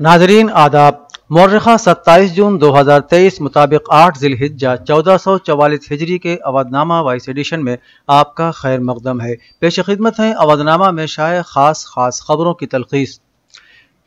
नाजरीन, आदाब। मौरखा 27 जून 2023 मुताबिक 8 हिजा चौदह सौ चवालीस हिजरी के अवधनामा वाइस एडिशन में आपका खैर मकदम है। पेश खिदमत है अवधनामा में शायद खास खास खबरों की तलखीस।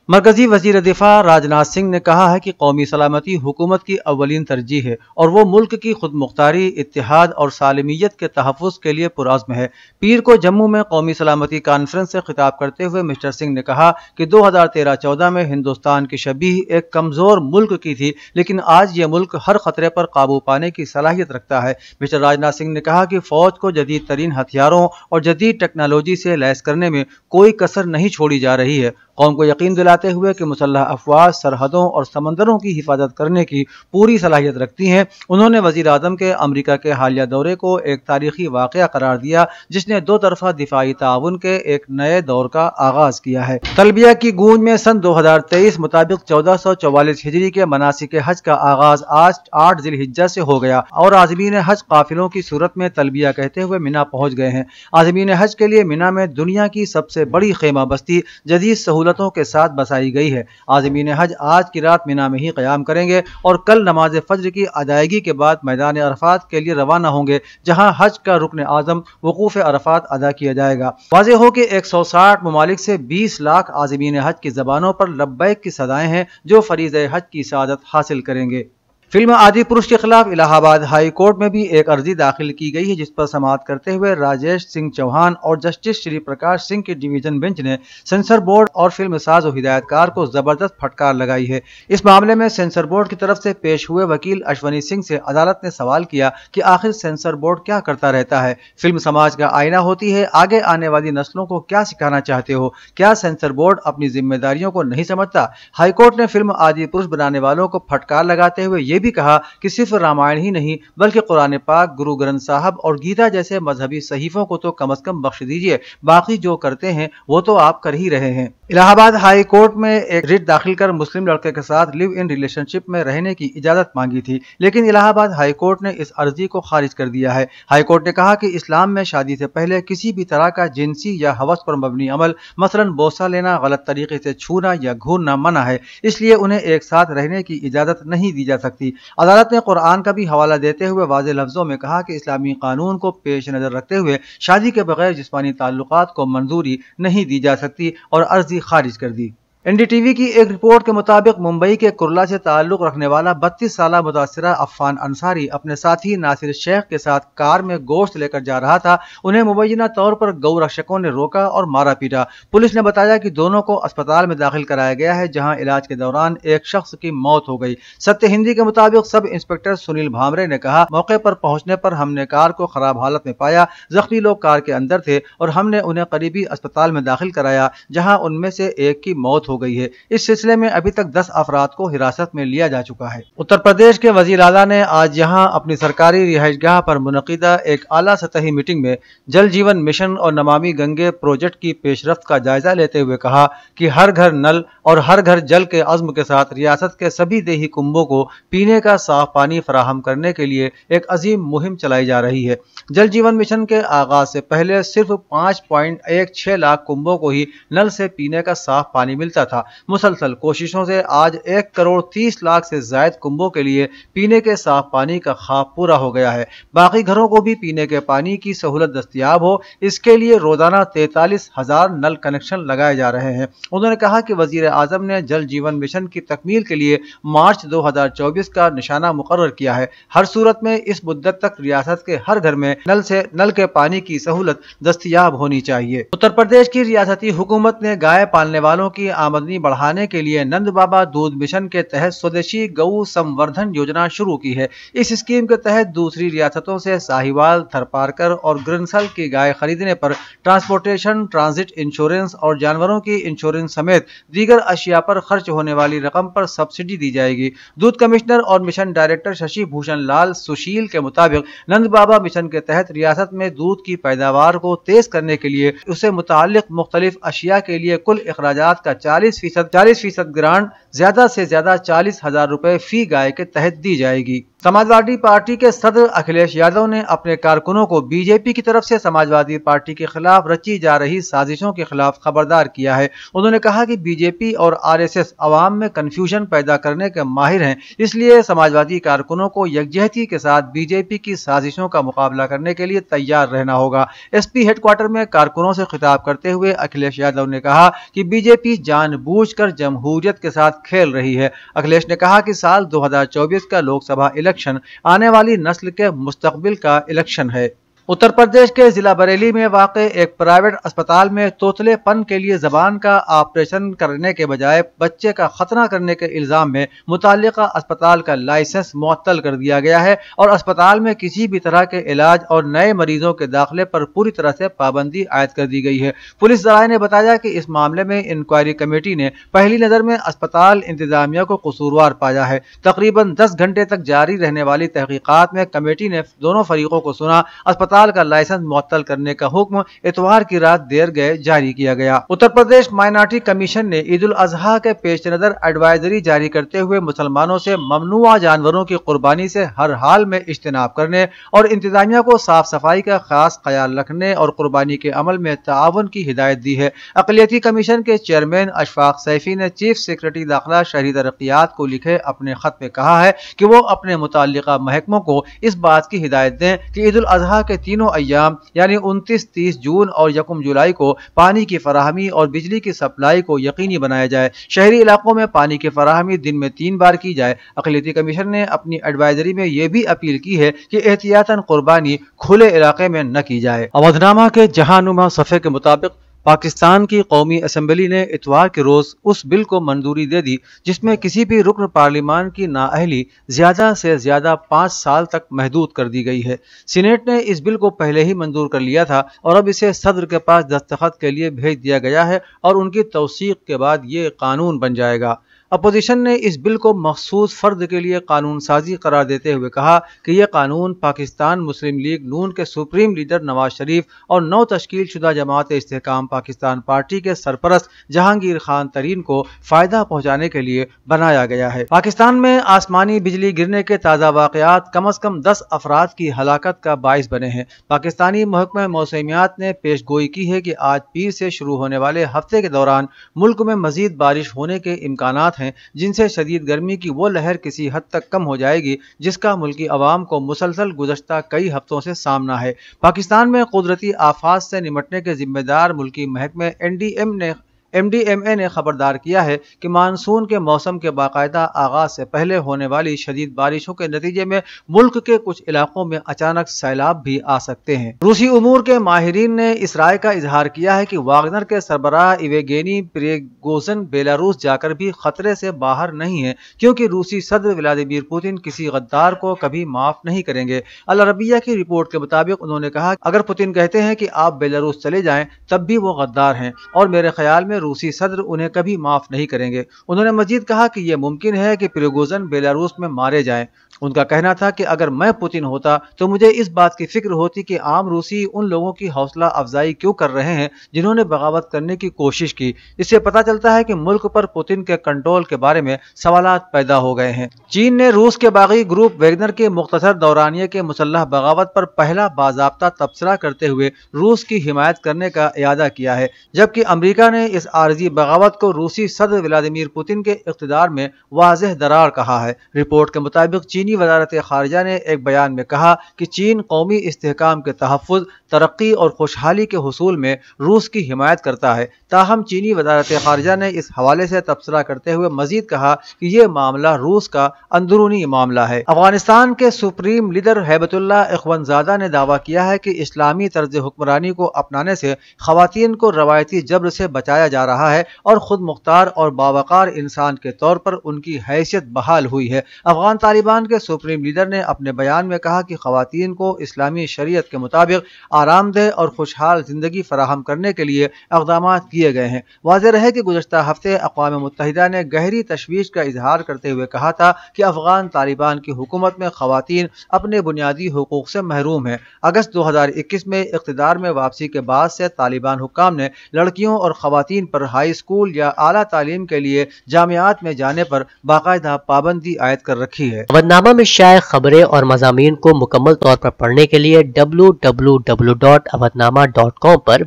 मरकजी वज़ीर दिफा राजनाथ सिंह ने कहा है कि कौमी सलामती हुकूमत की अवलिन तरजीह है और वो मुल्क की खुद मुख्तारी इतिहाद और सालमियत के तहफ़ के लिए पुराज़म है। पीर को जम्मू में कौमी सलामती कॉन्फ्रेंस से खिताब करते हुए मिस्टर सिंह ने कहा कि दो हज़ार तेरह चौदह में हिंदुस्तान की शबी एक कमज़ोर मुल्क की थी, लेकिन आज ये मुल्क हर खतरे पर काबू पाने की सलाहियत रखता है। मिस्टर राजनाथ सिंह ने कहा कि फ़ौज को जदीद तरीन हथियारों और जदीद टेक्नोलॉजी से लैस करने में कोई कसर नहीं छोड़ी जा रही है। कौम को यकीन दिलाते हुए कि मुसल्ह अफवाज, सरहदों और समंदरों की हिफाजत करने की पूरी सलाहियत रखती हैं। उन्होंने वज़ीर अजम के अमरीका के हालिया दौरे को एक तारीखी वाक़ करार दिया, जिसने दो तरफा दिफाई ताउन के एक नए दौर का आगाज़ किया है। तलबिया की गूंज में सन दो हज़ार तेईस मुताबिक चौदह सौ चौवालीस हिजरी के मनासिक हज का आगाज़ आज आठ जिलहिज्जा से हो गया और आजमीन हज काफिलों की सूरत में तलबिया कहते हुए मीना पहुँच गए हैं। आजमीन हज के लिए मीना में दुनिया की सबसे बड़ी खेमा बस्ती जदीद सहूलत सहूलतों के साथ बसाई गई है। आजमीन हज आज की रात मीना में ही क्याम करेंगे और कल नमाज़ फज्र की अदायगी के बाद मैदान अरफात के लिए रवाना होंगे, जहाँ हज का रुकन आज़म वकूफ़ अरफात अदा किया जाएगा। वाज हो कि एक सौ साठ ममालिक बीस लाख आजमीन हज की जबानों पर लब्बैक की सदाएँ हैं, जो फरीज हज की शादत हासिल करेंगे। फ़िल्म आदि पुरुष के खिलाफ इलाहाबाद हाई कोर्ट में भी एक अर्जी दाखिल की गई है, जिस पर समाप्त करते हुए राजेश सिंह चौहान और जस्टिस श्री प्रकाश सिंह के डिवीज़न बेंच ने सेंसर बोर्ड और फ़िल्म साज और हिदायतकार को ज़बरदस्त फटकार लगाई है। इस मामले में सेंसर बोर्ड की तरफ़ से पेश हुए वकील अश्वनी सिंह से अदालत ने सवाल किया कि आखिर सेंसर बोर्ड क्या करता रहता है। फ़िल्म समाज का आईना होती है, आगे आने वाली नस्लों को क्या सिखाना चाहते हो? क्या सेंसर बोर्ड अपनी जिम्मेदारियों को नहीं समझता? हाईकोर्ट ने फ़िल्म आदि पुरुष बनाने वालों को फटकार लगाते हुए ये भी कहा कि सिर्फ़ रामायण ही नहीं, बल्कि कुरान पाक, गुरु ग्रंथ साहब और गीता जैसे मजहबी सहीफों को तो कम अज कम बख्श दीजिए, बाकी जो करते हैं, वो तो आप कर ही रहे हैं। इलाहाबाद हाई कोर्ट में एक रिट दाखिल कर मुस्लिम लड़के के साथ लिव इन रिलेशनशिप में रहने की इजाज़त मांगी थी, लेकिन इलाहाबाद हाई कोर्ट ने इस अर्जी को खारिज कर दिया है। हाई कोर्ट ने कहा कि इस्लाम में शादी से पहले किसी भी तरह का जिनसी या हवस पर मबनी अमल, मसलन बोसा लेना, गलत तरीके से छूना या घूरना मना है, इसलिए उन्हें एक साथ रहने की इजाज़त नहीं दी जा सकती। अदालत ने कुरान का भी हवाला देते हुए वाज लफ्जों में कहा कि इस्लामी कानून को पेश नज़र रखते हुए शादी के बगैर जिसमानी ताल्लुक को मंजूरी नहीं दी जा सकती और अर्जी खारिज कर दी। एनडीटीवी की एक रिपोर्ट के मुताबिक मुंबई के कुरला से ताल्लुक रखने वाला बत्तीस साल मुतासर अफान अंसारी अपने साथी नासिर शेख के साथ कार में गोश्त लेकर जा रहा था। उन्हें मुबैना तौर पर गौ रक्षकों ने रोका और मारा पीटा। पुलिस ने बताया कि दोनों को अस्पताल में दाखिल कराया गया है, जहाँ इलाज के दौरान एक शख्स की मौत हो गई। सत्य हिंदी के मुताबिक सब इंस्पेक्टर सुनील भामरे ने कहा, मौके पर पहुँचने पर हमने कार को खराब हालत में पाया। जख्मी लोग कार के अंदर थे और हमने उन्हें करीबी अस्पताल में दाखिल कराया, जहाँ उनमें से एक की मौत हो गई है। इस सिलसिले में अभी तक दस अफराद को हिरासत में लिया जा चुका है। उत्तर प्रदेश के वज़ीर अला ने आज यहाँ अपनी सरकारी रिहाइशगाह पर मुनदा एक आला सतही मीटिंग में जल जीवन मिशन और नमामि गंगे प्रोजेक्ट की पेशरफ का जायजा लेते हुए कहा कि हर घर नल और हर घर जल के अज़्म के साथ रियासत के सभी देही कुंभों को पीने का साफ़ पानी फराहम करने के लिए एक अजीम मुहिम चलाई जा रही है। जल जीवन मिशन के आगाज़ से पहले सिर्फ़ पाँच पॉइंट एक छह लाख कुंभों को ही नल से पीने का साफ़ पानी मिलता था। मुसलसल कोशिशों से आज एक करोड़ तीस लाख से जायद कुंभों के लिए पीने के साफ़ पानी का खाब पूरा हो गया है। बाकी घरों को भी पीने के पानी की सहूलत दस्तियाब हो। इसके लिए रोज़ाना तैतालीस हज़ार नल कनेक्शन लगाए जा रहे हैं। उन्होंने कहा कि वज़ीर आज़म ने जल जीवन मिशन की तकमील के लिए मार्च दो हज़ार चौबीस का निशाना मुकर किया है। हर सूरत में इस मुद्दत तक रियासत के हर घर में नल से नल के पानी की सहूलत दस्तियाब होनी चाहिए। उत्तर प्रदेश की रियासती हुकूमत ने गाय पालने वालों की आमदनी बढ़ाने के लिए नंद बाबा दूध मिशन के तहत स्वदेशी गऊ संवर्धन योजना शुरू की है। इस स्कीम के तहत दूसरी रियासतों से साहिवाल, थरपारकर और ग्रंसल की गाय खरीदने पर ट्रांसपोर्टेशन, ट्रांजिट इंश्योरेंस और जानवरों की इंश्योरेंस समेत दीगर अशिया पर खर्च होने वाली रकम पर सब्सिडी दी जाएगी। दूध कमिश्नर और मिशन डायरेक्टर शशि भूषण लाल सुशील के मुताबिक नंद बाबा मिशन के तहत रियासत में दूध की पैदावार को तेज करने के लिए उसे मुतालिक मुख्तलिफ़ अशिया के लिए कुल अखराज का चालीस फ़ीसद चालीस फ़ीसद ग्रांट ज़्यादा से ज़्यादा चालीस हज़ार रुपए फ़ी गाय के तहत दी जाएगी। समाजवादी पार्टी के सदर अखिलेश यादव ने अपने कारकुनों को बीजेपी की तरफ़ से समाजवादी पार्टी के खिलाफ रची जा रही साजिशों के खिलाफ खबरदार किया है। उन्होंने कहा कि बीजेपी और आरएसएस आवाम में कंफ्यूजन पैदा करने के माहिर हैं, इसलिए समाजवादी कारकुनों को यकजहती के साथ बीजेपी की साजिशों का मुकाबला करने के लिए तैयार रहना होगा। एसपी हेडक्वार्टर में कारकुनों से खिताब करते हुए अखिलेश यादव ने कहा कि बीजेपी जानबूझकर जमहूरियत के साथ खेल रही है। अखिलेश ने कहा कि साल 2024 का लोकसभा इलेक्शन आने वाली नस्ल के मुस्तबिल का इलेक्शन है। उत्तर प्रदेश के जिला बरेली में वाक़ एक प्राइवेट अस्पताल में तोतलेपन के लिए जबान का ऑपरेशन करने के बजाय बच्चे का खतना करने के इल्ज़ाम में मुतल अस्पताल का लाइसेंस मुअत्तल कर दिया गया है और अस्पताल में किसी भी तरह के इलाज और नए मरीजों के दाखिले पर पूरी तरह से पाबंदी आयद कर दी गई है। पुलिस जराये ने बताया कि इस मामले में इंक्वायरी कमेटी ने पहली नज़र में अस्पताल इंतजामिया को कसूरवार पाया है। तकरीबन दस घंटे तक जारी रहने वाली तहकीकत में कमेटी ने दोनों फरीकों को सुना। अस्पताल अस्पताल का लाइसेंस मुअत्तल करने का हुक्म इतवार की रात देर गए जारी किया गया। उत्तर प्रदेश माइनॉरिटी कमीशन ने ईद उल अजहा के पेश नज़र एडवाइजरी जारी करते हुए मुसलमानों से ममनुआ जानवरों की कुर्बानी से हर हाल में इज्तनाब करने और इंतजामिया को साफ़ सफ़ाई का खास ख्याल रखने और कुर्बानी के अमल में ताउन की हिदायत दी है। अकलियती कमीशन के चेयरमैन अशफाक सैफी ने चीफ सेक्रेटरी दाखिला शहरी तरक्यात को लिखे अपने खत में कहा है कि वो अपने मुतल महकमों को इस बात की हिदायत दें कि ईद अजहा के तीनों अयाम यानी उनतीस, तीस जून और यकम जुलाई को पानी की फराहमी और बिजली की सप्लाई को यकीनी बनाया जाए। शहरी इलाकों में पानी की फराहमी दिन में तीन बार की जाए। अकलीती कमीशन ने अपनी एडवाइजरी में यह भी अपील की है कि एहतियातन कुर्बानी खुले इलाके में न की जाए। अवधनामा के जहानुमा सफ़े के मुताबिक पाकिस्तान की कौमी असम्बली ने इतवार के रोज़ उस बिल को मंजूरी दे दी, जिसमें किसी भी रुकन पार्लिमान की नाअहली ज़्यादा से ज़्यादा पाँच साल तक महदूद कर दी गई है। सीनेट ने इस बिल को पहले ही मंजूर कर लिया था और अब इसे सदर के पास दस्तखत के लिए भेज दिया गया है और उनकी तोसीक के बाद ये कानून बन जाएगा। अपोजिशन ने इस बिल को मखसूस फ़र्द के लिए कानून साजी करार देते हुए कहा कि यह कानून पाकिस्तान मुस्लिम लीग नून के सुप्रीम लीडर नवाज़ शरीफ और नौ तश्कील शुदा जमात इसकाम पाकिस्तान पार्टी के सरपरस्त जहांगीर खान तरीन को फ़ायदा पहुँचाने के लिए बनाया गया है। पाकिस्तान में आसमानी बिजली गिरने के ताज़ा वाकत कम अज़ कम दस अफराद की हलाकत का बायस बने हैं। पाकिस्तानी महकमा मौसमियात ने पेश गोई की है कि आज पीर से शुरू होने वाले हफ़्ते के दौरान मुल्क में मजीद बारिश होने के इम्कान हैं, जिनसे शदीद गर्मी की वो लहर किसी हद तक कम हो जाएगी, जिसका मुल्की अवाम को मुसलसल गुजशत कई हफ्तों से सामना है। पाकिस्तान में कुदरती आफात से निमटने के जिम्मेदार मुल्की महकमे एन डी एम ने एम डी एम ए ने खबरदार किया है कि मानसून के मौसम के बाकायदा आगाज़ से पहले होने वाली शदीद बारिशों के नतीजे में मुल्क के कुछ इलाकों में अचानक सैलाब भी आ सकते हैं। रूसी उमूर के माहरीन ने इस राय का इजहार किया है कि वागनर के सरबराह इवेगेनी प्रेगोजन बेलारूस जाकर भी खतरे से बाहर नहीं है, क्योंकि रूसी सदर व्लादिमीर पुतिन किसी गद्दार को कभी माफ़ नहीं करेंगे। अल अरबिया की रिपोर्ट के मुताबिक उन्होंने कहा, अगर पुतिन कहते हैं कि आप बेलारूस चले जाएँ, तब भी वो गद्दार हैं और मेरे ख्याल में रूसी सदर उन्हें कभी माफ़ नहीं करेंगे। उन्होंने मजीद कहा कि यह मुमकिन है कि प्रिगोजन बेलारूस में मारे जाएँ। उनका कहना था कि अगर मैं पुतिन होता तो मुझे इस बात की फ़िक्र होती कि आम रूसी उन लोगों की हौसला अफजाई क्यों कर रहे हैं, जिन्होंने बगावत करने की कोशिश की। इससे पता चलता है कि मुल्क पर पुतिन के कंट्रोल के बारे में सवाल पैदा हो गए हैं। चीन ने रूस के बागी ग्रुप वेगनर के मुख्तर दौरानिए के मुसल्ह बगावत पर पहला बाबा तबसरा करते हुए रूस की हिमायत करने का इरादा किया है, जबकि अमरीका ने इस आर्जी बगावत को रूसी सदर व्लादिमीर पुतिन के इकतदार में वाज दरार कहा है। रिपोर्ट के मुताबिक चीनी वजारत खारजा ने एक बयान में कहा कि चीन कौमी इसकाम के तहफ़ तरक्की और खुशहाली के हसूल में रूस की हिमायत करता है। ताहम चीनी वजारत खारजा ने इस हवाले से तबसरा करते हुए मजीद कहा कि यह मामला रूस का अंदरूनी मामला है। अफ़गानिस्तान के सुप्रीम लीडर हैबतुल्ला अखवनजादा ने दावा किया है कि इस्लामी तर्ज हुक्मरानी को अपनाने से खातन को रवायती जबर से बचाया जा रहा है और खुद मुख्तार और बावकार इंसान के तौर पर उनकी हैसियत बहाल हुई है। अफगान तालिबान के सुप्रीम लीडर ने अपने बयान में कहा कि खातन को इस्लामी शरीयत के मुताबिक आरामदेह और खुशहाल ज़िंदगी फराहम करने के लिए इकदाम किए गए हैं। वाजह रहे कि गुजशत हफ़्ते अकवा मुतहदा ने गहरी तशवीश का इजहार करते हुए कहा था कि अफगान तालिबान की हुकूमत में खातन अपने बुनियादी हकूक से महरूम है। अगस्त दो हज़ार इक्कीस में इकतदार में वापसी के बाद से तालिबान हुकाम ने लड़कियों और खातन पर हाई स्कूल या आला तालीम के लिए जामियात में जाने पर बाकायदा पाबंदी आयद कर रखी है। अवधनामा में शायद खबरें और मजामी को मुकम्मल तौर पर पढ़ने के लिए W W W dot Avadhnama dot com पर